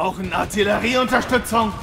brauchen Artillerieunterstützung.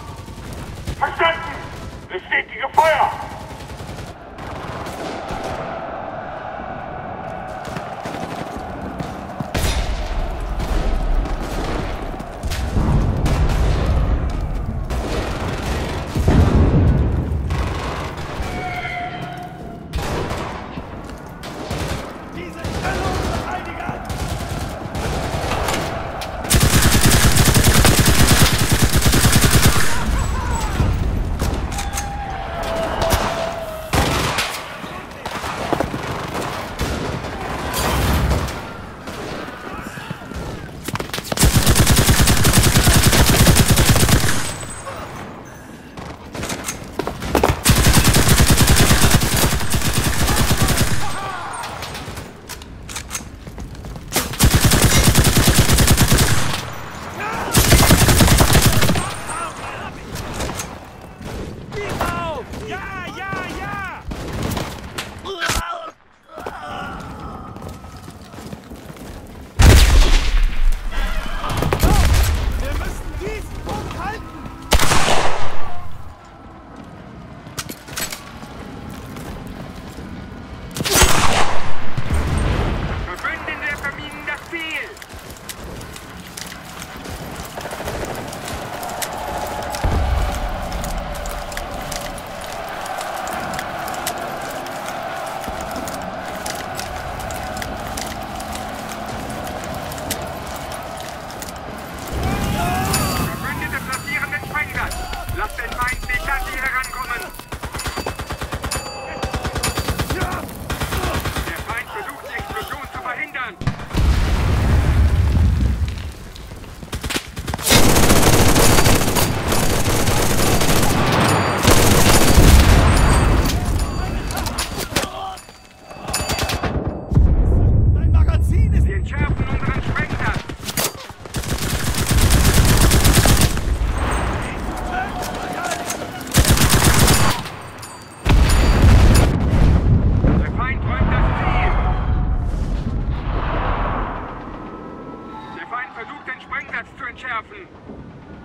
あ!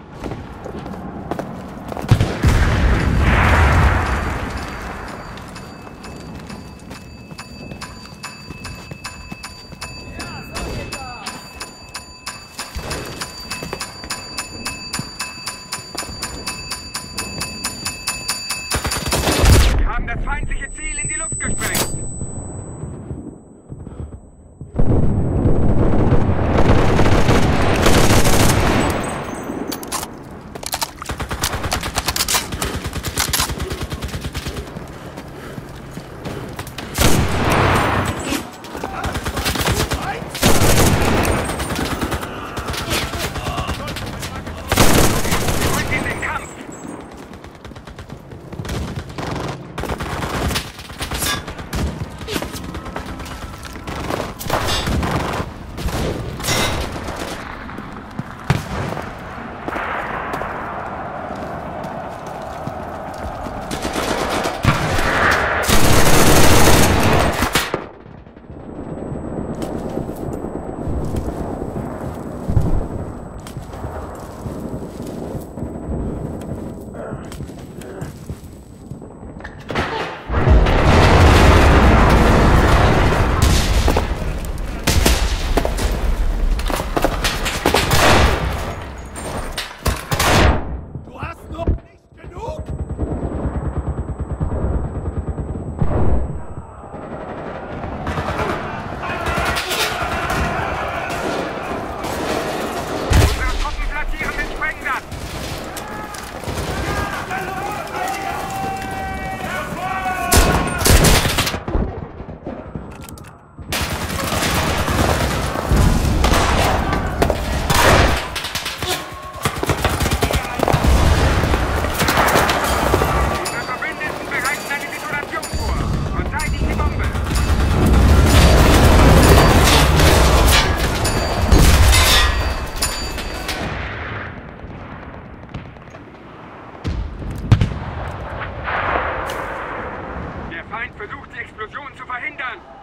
versucht, die Explosion zu verhindern.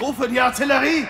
Ich rufe die Artillerie!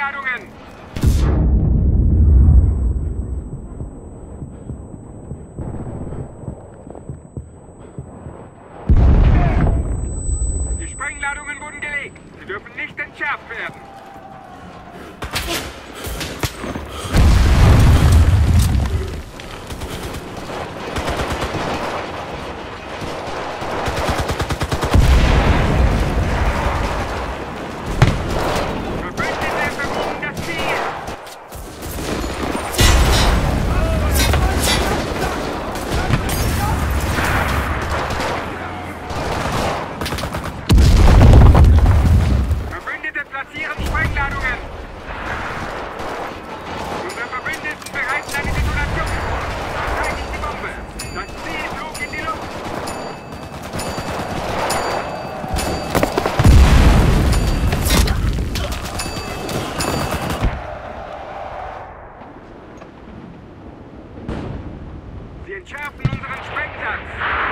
Platzieren Sie entschärfen unseren Sprengsatz.